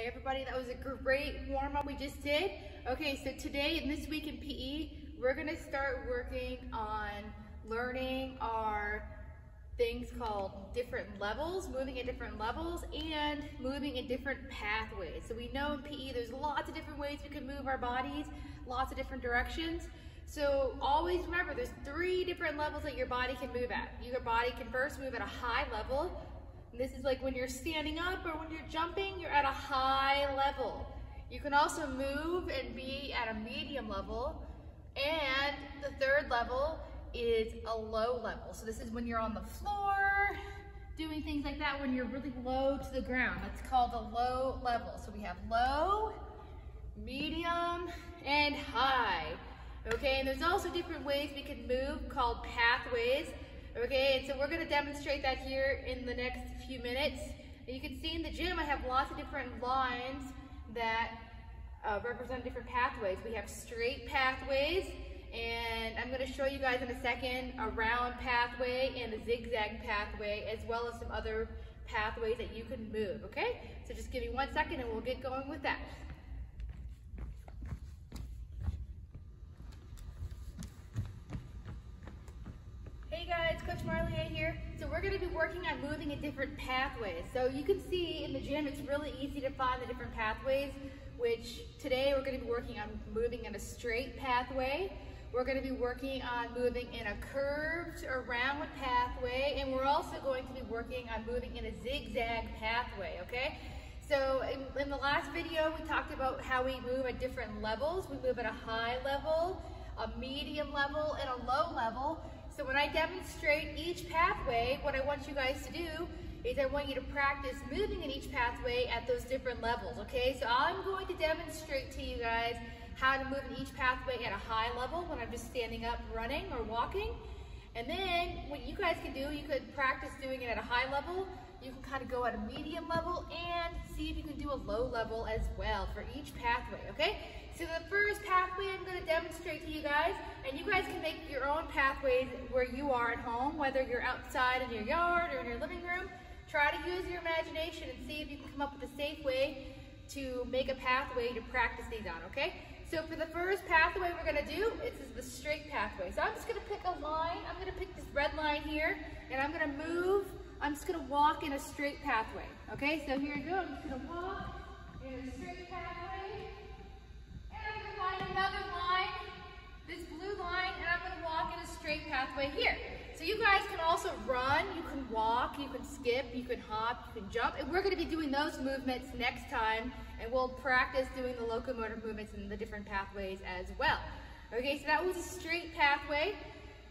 Hey everybody, that was a great warm up we just did. Okay, so today and this week in PE, we're gonna start working on learning our things called different levels, moving at different levels, and moving in different pathways. So we know in PE there's lots of different ways we can move our bodies, lots of different directions. So always remember there's three different levels that your body can move at. Your body can first move at a high level, this is like when you're standing up or when you're jumping, you're at a high level. You can also move and be at a medium level. And the third level is a low level. So this is when you're on the floor, doing things like that when you're really low to the ground. That's called a low level. So we have low, medium, and high. Okay, and there's also different ways we can move called pathways. Okay, and so we're gonna demonstrate that here in the next few minutes. You can see in the gym, I have lots of different lines that uh, represent different pathways. We have straight pathways, and I'm gonna show you guys in a second a round pathway and a zigzag pathway, as well as some other pathways that you can move, okay? So just give me one second and we'll get going with that. guys, Coach here. So we're gonna be working on moving in different pathways. So you can see in the gym, it's really easy to find the different pathways, which today we're gonna be working on moving in a straight pathway. We're gonna be working on moving in a curved or round pathway, and we're also going to be working on moving in a zigzag pathway, okay? So in, in the last video, we talked about how we move at different levels. We move at a high level, a medium level, and a low level. So when I demonstrate each pathway, what I want you guys to do is I want you to practice moving in each pathway at those different levels, okay? So I'm going to demonstrate to you guys how to move in each pathway at a high level when I'm just standing up running or walking. And then what you guys can do, you could practice doing it at a high level. You can kind of go at a medium level and see if you can do a low level as well for each pathway, okay? So the first pathway I'm going to demonstrate to you guys, and you guys can make your own pathways where you are at home, whether you're outside in your yard or in your living room. Try to use your imagination and see if you can come up with a safe way to make a pathway to practice these on, okay? So for the first pathway we're gonna do, this is the straight pathway. So I'm just gonna pick a line, I'm gonna pick this red line here, and I'm gonna move, I'm just gonna walk in a straight pathway, okay? So here I go, I'm just gonna walk in a straight pathway, another line, this blue line, and I'm gonna walk in a straight pathway here. So you guys can also run, you can walk, you can skip, you can hop, you can jump, and we're gonna be doing those movements next time, and we'll practice doing the locomotor movements in the different pathways as well. Okay, so that was a straight pathway.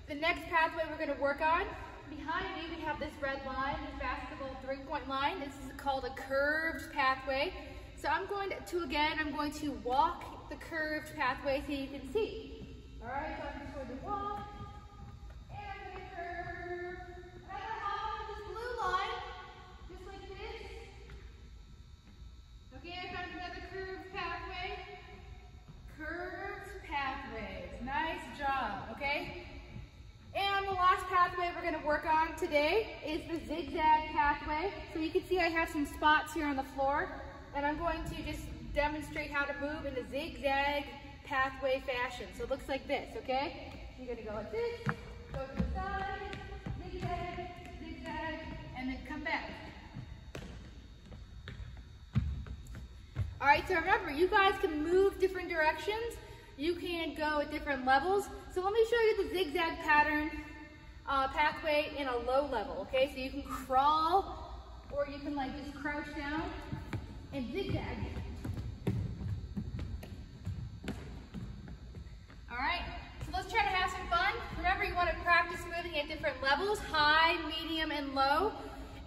The next pathway we're gonna work on, behind me we have this red line, this basketball three-point line. This is called a curved pathway. So I'm going to, again, I'm going to walk the curved pathway so you can see. All right, so I'm just going to walk, and curve, blue line, just like this. Okay, I found another curved pathway. Curved pathways, nice job, okay? And the last pathway we're gonna work on today is the zigzag pathway. So you can see I have some spots here on the floor and I'm going to just demonstrate how to move in a zigzag pathway fashion. So it looks like this, okay? You're gonna go like this, go to the side, zigzag, zigzag, and then come back. All right, so remember, you guys can move different directions. You can go at different levels. So let me show you the zigzag pattern uh, pathway in a low level, okay? So you can crawl or you can like just crouch down and zigzag. All right, so let's try to have some fun. Remember, you want to practice moving at different levels, high, medium, and low.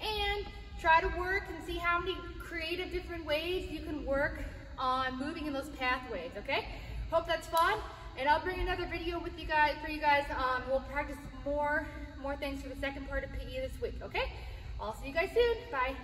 And try to work and see how many creative different ways you can work on moving in those pathways, okay? Hope that's fun. And I'll bring another video with you guys for you guys. Um, we'll practice more more things for the second part of PE this week, okay? I'll see you guys soon. Bye.